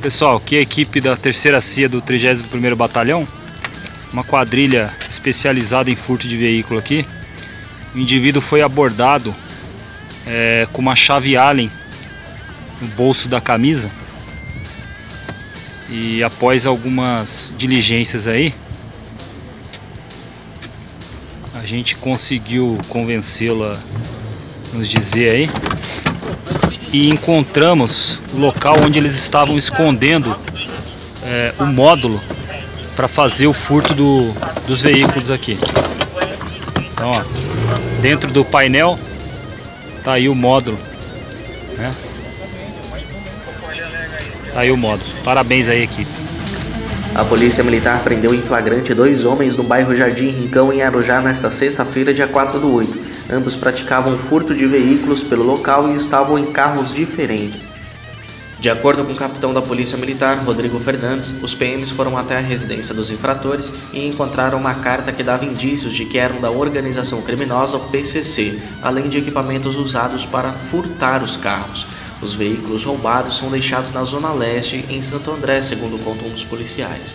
Pessoal, aqui é a equipe da terceira CIA do 31º Batalhão. Uma quadrilha especializada em furto de veículo aqui. O indivíduo foi abordado é, com uma chave Allen no bolso da camisa. E após algumas diligências aí, a gente conseguiu convencê-la nos dizer aí e encontramos o local onde eles estavam escondendo é, o módulo para fazer o furto do, dos veículos aqui. Então, ó, dentro do painel tá aí o módulo, né? Tá aí o módulo. Parabéns aí, equipe. A Polícia Militar prendeu em flagrante dois homens no bairro Jardim Rincão, em Arujá, nesta sexta-feira, dia 4 do 8. Ambos praticavam furto de veículos pelo local e estavam em carros diferentes. De acordo com o capitão da Polícia Militar, Rodrigo Fernandes, os PMs foram até a residência dos infratores e encontraram uma carta que dava indícios de que eram da organização criminosa PCC, além de equipamentos usados para furtar os carros. Os veículos roubados são deixados na Zona Leste, em Santo André, segundo contam os policiais.